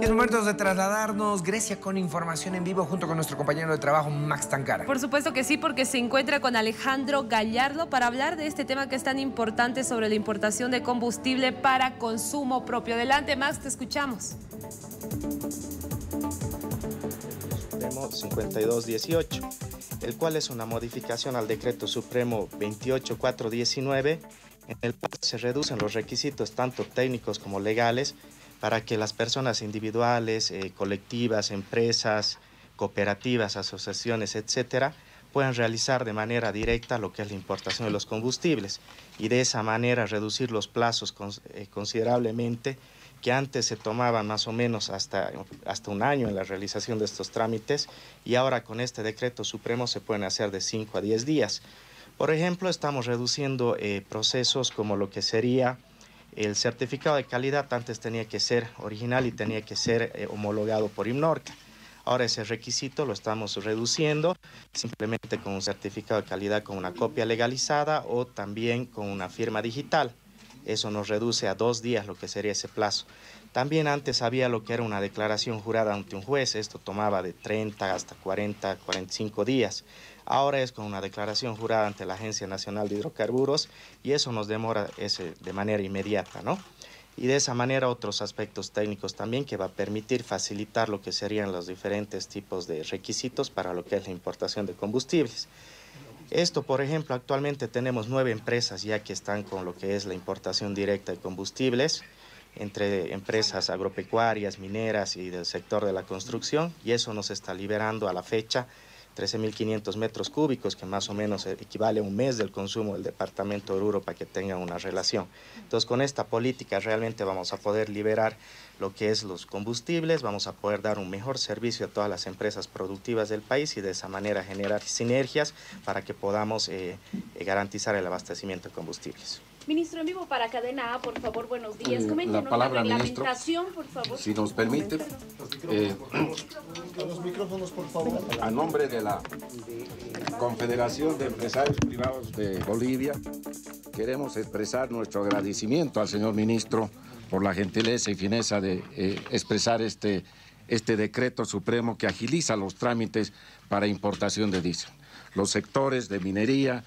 Es momento de trasladarnos Grecia con información en vivo junto con nuestro compañero de trabajo Max Tancara. Por supuesto que sí, porque se encuentra con Alejandro Gallardo para hablar de este tema que es tan importante sobre la importación de combustible para consumo propio. Adelante, Max, te escuchamos. Supremo 5218, el cual es una modificación al decreto supremo 28419, en el cual se reducen los requisitos tanto técnicos como legales para que las personas individuales, eh, colectivas, empresas, cooperativas, asociaciones, etcétera, puedan realizar de manera directa lo que es la importación de los combustibles y de esa manera reducir los plazos eh, considerablemente que antes se tomaban más o menos hasta, hasta un año en la realización de estos trámites y ahora con este decreto supremo se pueden hacer de 5 a 10 días. Por ejemplo, estamos reduciendo eh, procesos como lo que sería el certificado de calidad antes tenía que ser original y tenía que ser eh, homologado por IMNORCA. Ahora ese requisito lo estamos reduciendo simplemente con un certificado de calidad con una copia legalizada o también con una firma digital. Eso nos reduce a dos días lo que sería ese plazo. También antes había lo que era una declaración jurada ante un juez, esto tomaba de 30 hasta 40, 45 días. Ahora es con una declaración jurada ante la Agencia Nacional de Hidrocarburos y eso nos demora ese, de manera inmediata, ¿no? Y de esa manera otros aspectos técnicos también que va a permitir facilitar lo que serían los diferentes tipos de requisitos para lo que es la importación de combustibles. Esto, por ejemplo, actualmente tenemos nueve empresas ya que están con lo que es la importación directa de combustibles entre empresas agropecuarias, mineras y del sector de la construcción y eso nos está liberando a la fecha 13.500 metros cúbicos, que más o menos equivale a un mes del consumo del departamento de Oruro para que tengan una relación. Entonces, con esta política realmente vamos a poder liberar lo que es los combustibles, vamos a poder dar un mejor servicio a todas las empresas productivas del país y de esa manera generar sinergias para que podamos eh, eh, garantizar el abastecimiento de combustibles. Ministro, en vivo para Cadena A, por favor, buenos días. Eh, Coméntenos la palabra, reglamentación, por favor. Si nos permite, eh, a nombre de la Confederación de Empresarios Privados de Bolivia, queremos expresar nuestro agradecimiento al señor ministro por la gentileza y fineza de eh, expresar este, este decreto supremo que agiliza los trámites para importación de diésel. Los sectores de minería,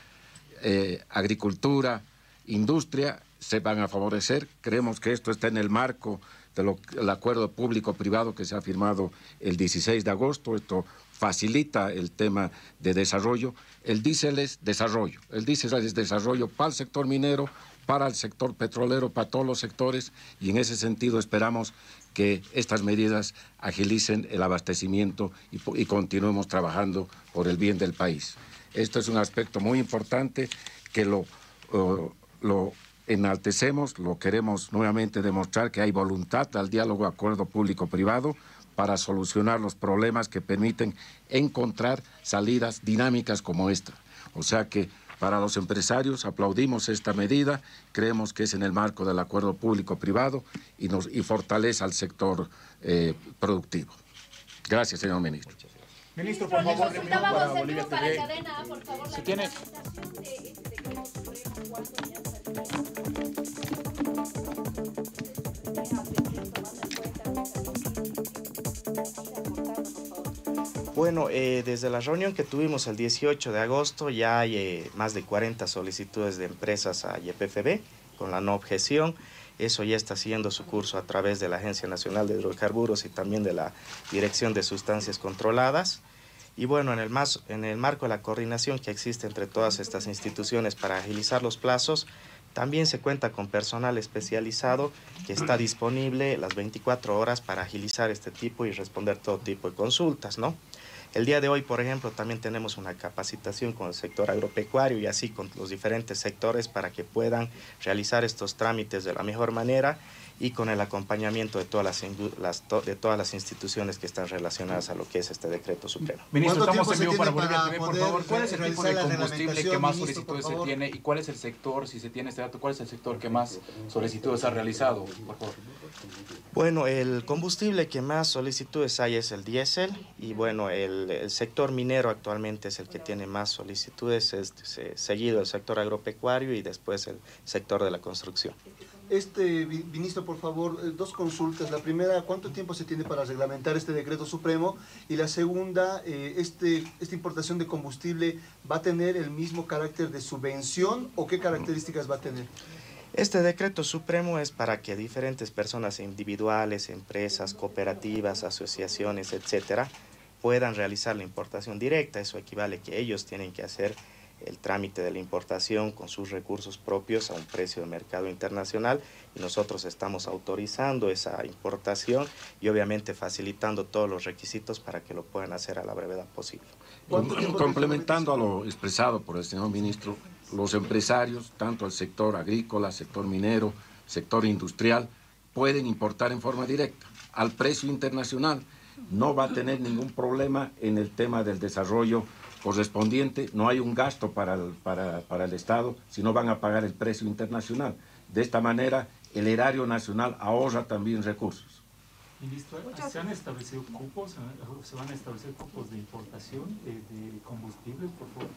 agricultura, industria se van a favorecer. Creemos que esto está en el marco del acuerdo público-privado que se ha firmado el 16 de agosto. Esto facilita el tema de desarrollo. El diésel es desarrollo. El diésel es desarrollo para el sector minero, para el sector petrolero, para todos los sectores y en ese sentido esperamos que estas medidas agilicen el abastecimiento y, continuemos trabajando por el bien del país. Esto es un aspecto muy importante que lo lo enaltecemos, lo queremos nuevamente demostrar que hay voluntad al diálogo, acuerdo público-privado para solucionar los problemas que permiten encontrar salidas dinámicas como esta. O sea que para los empresarios aplaudimos esta medida, creemos que es en el marco del acuerdo público-privado y, nos, y fortalece al sector eh, productivo. Gracias, señor ministro. Ministro, por favor, para, para cadena, por favor, si tiene... Bueno, eh, desde la reunión que tuvimos el 18 de agosto ya hay eh, más de 40 solicitudes de empresas a YPFB con la no objeción. Eso ya está siguiendo su curso a través de la Agencia Nacional de Hidrocarburos y también de la Dirección de Sustancias Controladas. Y bueno, en el, en el marco de la coordinación que existe entre todas estas instituciones para agilizar los plazos, también se cuenta con personal especializado que está disponible las 24 horas para agilizar este tipo y responder todo tipo de consultas, ¿no? El día de hoy, por ejemplo, también tenemos una capacitación con el sector agropecuario y así con los diferentes sectores para que puedan realizar estos trámites de la mejor manera y con el acompañamiento de todas las, de todas las instituciones que están relacionadas a lo que es este decreto supremo. Ministro, estamos en vivo para Bolivia TV, por favor. ¿Cuál es el tipo de combustible que más solicitudes se tiene y cuál es el sector, si se tiene este dato, cuál es el sector que más solicitudes ha realizado, por favor? Bueno, el combustible que más solicitudes hay es el diésel y bueno, el, el sector minero actualmente es el que tiene más solicitudes, es, seguido el sector agropecuario y después el sector de la construcción. Este, ministro, por favor, eh, dos consultas. La primera, ¿cuánto tiempo se tiene para reglamentar este decreto supremo? Y la segunda, eh, este, ¿esta importación de combustible va a tener el mismo carácter de subvención o qué características va a tener? Este decreto supremo es para que diferentes personas individuales, empresas, cooperativas, asociaciones, etcétera, puedan realizar la importación directa. Eso equivale a que ellos tienen que hacer el trámite de la importación con sus recursos propios a un precio de mercado internacional y nosotros estamos autorizando esa importación y obviamente facilitando todos los requisitos para que lo puedan hacer a la brevedad posible. Complementando a lo expresado por el señor ministro, los empresarios, tanto el sector agrícola, sector minero, sector industrial, pueden importar en forma directa al precio internacional. No va a tener ningún problema en el tema del desarrollo correspondiente, no hay un gasto para el, para, para el Estado, sino van a pagar el precio internacional. De esta manera, el erario nacional ahorra también recursos. Ministro, ¿se han establecido cupos, se van a establecer cupos de importación de, de combustible, por favor?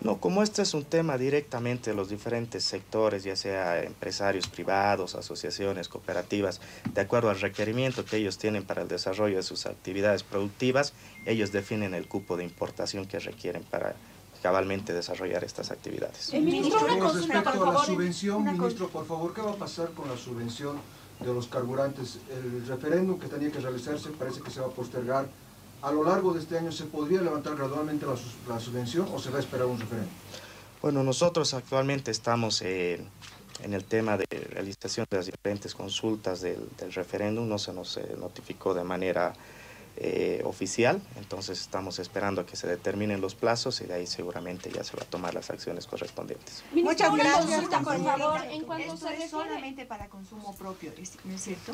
No, como este es un tema directamente de los diferentes sectores, ya sea empresarios privados, asociaciones, cooperativas, de acuerdo al requerimiento que ellos tienen para el desarrollo de sus actividades productivas, ellos definen el cupo de importación que requieren para cabalmente desarrollar estas actividades. El ministro, respecto a la subvención, ministro, por favor, ¿qué va a pasar con la subvención de los carburantes? El referéndum que tenía que realizarse parece que se va a postergar a lo largo de este año se podría levantar gradualmente la, subvención o se va a esperar un referéndum? Bueno, nosotros actualmente estamos eh, en el tema de realización de las diferentes consultas del, del referéndum, no se nos eh, notificó de manera eh, oficial, entonces estamos esperando a que se determinen los plazos y de ahí seguramente ya se va a tomar las acciones correspondientes. Muchas gracias, por favor. En cuanto Esto es solamente para consumo propio, ¿no es cierto?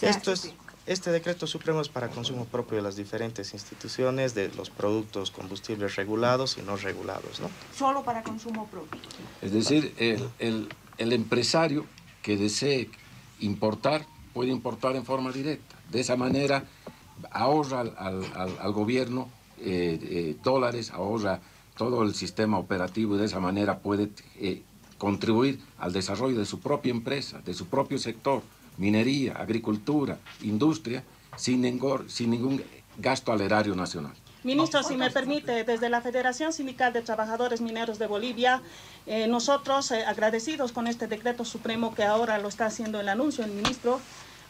Esto es, este decreto supremo es para consumo propio de las diferentes instituciones, de los productos combustibles regulados y no regulados, ¿no? Solo para consumo propio. Es decir, el, el, el empresario que desee importar puede importar en forma directa. De esa manera ahorra al, gobierno eh, eh, dólares, ahorra todo el sistema operativo y de esa manera puede eh, contribuir al desarrollo de su propia empresa, de su propio sector, minería, agricultura, industria, sin, sin ningún gasto al erario nacional. Ministro, si me permite, desde la Federación Sindical de Trabajadores Mineros de Bolivia, nosotros agradecidos con este decreto supremo que ahora lo está haciendo el anuncio el ministro,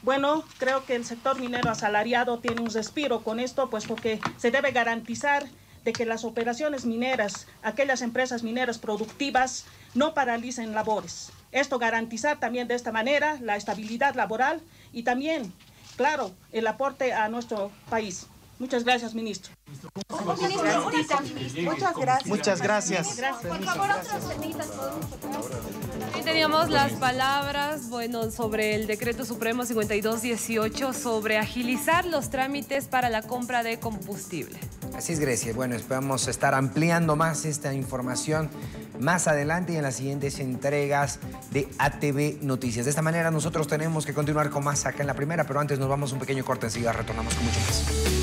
bueno, creo que el sector minero asalariado tiene un respiro con esto, puesto que se debe garantizar de que las operaciones mineras, aquellas empresas mineras productivas, no paralicen labores. Esto garantizar también de esta manera la estabilidad laboral y también, claro, el aporte a nuestro país. Muchas gracias, ministro. Muchas gracias. Muchas gracias. Por favor, teníamos las palabras, bueno, sobre el decreto supremo 5218 sobre agilizar los trámites para la compra de combustible. Así es, Grecia. Bueno, esperamos estar ampliando más esta información más adelante y en las siguientes entregas de ATV Noticias. De esta manera nosotros tenemos que continuar con más acá en la primera, pero antes nos vamos un pequeño corte, enseguida retornamos con mucho más.